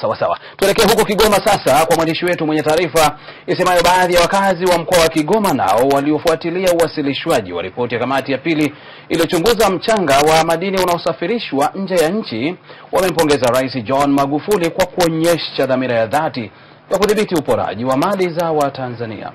Sawa sawa, tuelekee huko Kigoma sasa kwa mwandishi wetu mwenye taarifa isemayo baadhi ya wakazi wa mkoa wa Kigoma nao waliofuatilia uwasilishwaji wa ripoti ya kamati ya pili iliyochunguza mchanga wa madini unaosafirishwa nje ya nchi wamempongeza Rais John Magufuli kwa kuonyesha dhamira ya dhati ya kudhibiti uporaji wa mali za Watanzania.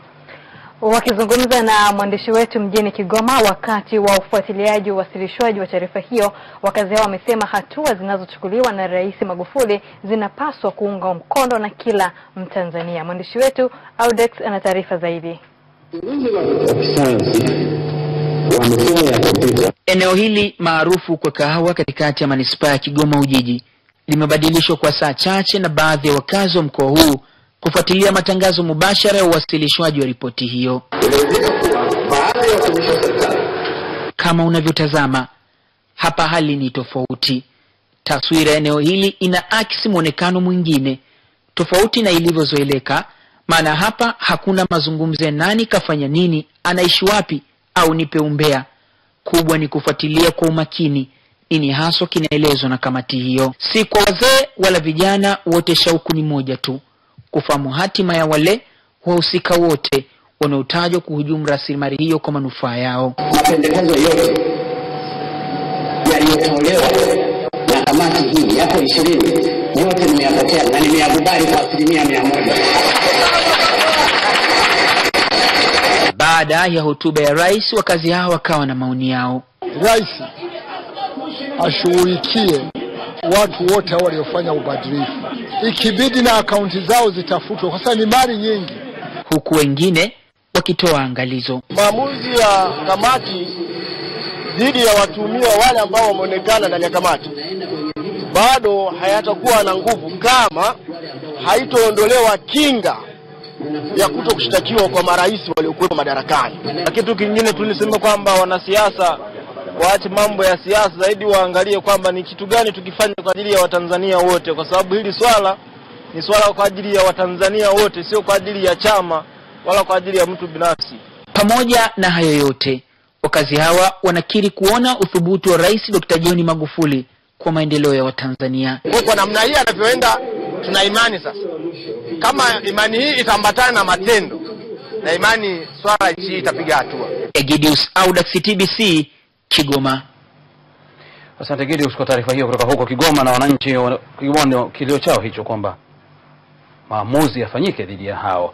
Wakizungumza na mwandishi wetu mjini Kigoma wakati wa ufuatiliaji uwasilishwaji wa taarifa hiyo, wakazi hao wamesema hatua zinazochukuliwa na Rais Magufuli zinapaswa kuunga mkono na kila Mtanzania. Mwandishi wetu Audex ana taarifa zaidi. Eneo hili maarufu kwa kahawa katikati ya manispaa ya Kigoma Ujiji limebadilishwa kwa saa chache na baadhi ya wakazi wa mkoa huu kufuatilia matangazo mubashara ya uwasilishwaji wa ripoti hiyo. Kama unavyotazama hapa, hali ni tofauti. Taswira ya eneo hili ina akisi mwonekano mwingine tofauti na ilivyozoeleka, maana hapa hakuna mazungumzo ya nani kafanya nini, anaishi wapi au nipe umbea. Kubwa ni kufuatilia kwa umakini nini haswa kinaelezwa na kamati hiyo. Si kwa wazee wala vijana, wote shauku ni moja tu kufahamu hatima ya wale wahusika wote wanaotajwa kuhujumu rasilimali hiyo kwa manufaa yao. Mapendekezo yote yaliyotolewa na kamati hii yako ishirini, yote nimeyapokea na nimeyakubali kwa asilimia mia moja. Baada ya hotuba ya rais, wakazi hao wakawa na maoni yao. Rais ashughulikie watu wote hao waliofanya ubadhirifu, ikibidi na akaunti zao zitafutwa kwa sababu ni mali nyingi. Huku wengine wakitoa angalizo. Maamuzi ya kamati dhidi ya watuhumiwa wale ambao wameonekana ndani ya kamati bado hayatakuwa na nguvu kama haitoondolewa kinga ya kuto kushtakiwa kwa marais waliokuwepo madarakani. Na kitu kingine tulisema kwamba wanasiasa waache mambo ya siasa zaidi, waangalie kwamba ni kitu gani tukifanya kwa ajili ya Watanzania wote, kwa sababu hili swala ni swala kwa ajili ya Watanzania wote, sio kwa ajili ya chama wala kwa ajili ya mtu binafsi. Pamoja na hayo yote, wakazi hawa wanakiri kuona uthubutu wa Rais Dr. John Magufuli kwa maendeleo ya Watanzania. Kwa kwa namna hii anavyoenda, tuna imani sasa, kama imani hii itaambatana na matendo, na imani swala nchi hii itapiga hatua. Egidius Audax, TBC, Kigoma. Asante Gideus kwa taarifa hiyo kutoka huko Kigoma. Na wananchi wa Kigoma kilio chao hicho kwamba maamuzi yafanyike dhidi ya hao.